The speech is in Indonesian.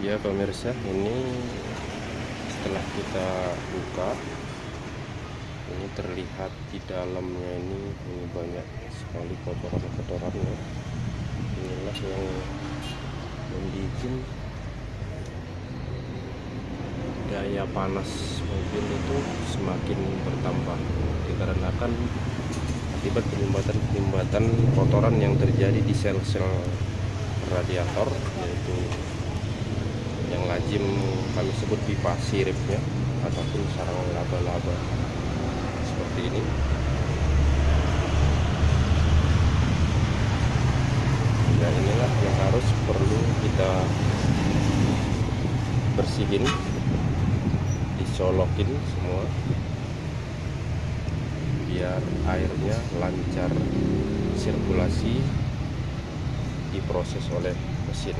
ya pemirsa ini setelah kita buka ini terlihat di dalamnya ini ini banyak sekali kotoran-kotoran ya inilah yang membuat daya panas mobil itu semakin bertambah dikarenakan akibat penyumbatan-penyumbatan kotoran yang terjadi di sel-sel radiator yaitu lazim kami sebut pipa siripnya ataupun sarang laba-laba seperti ini. Ya inilah yang harus perlu kita bersihin disolokin semua biar airnya lancar sirkulasi diproses oleh mesin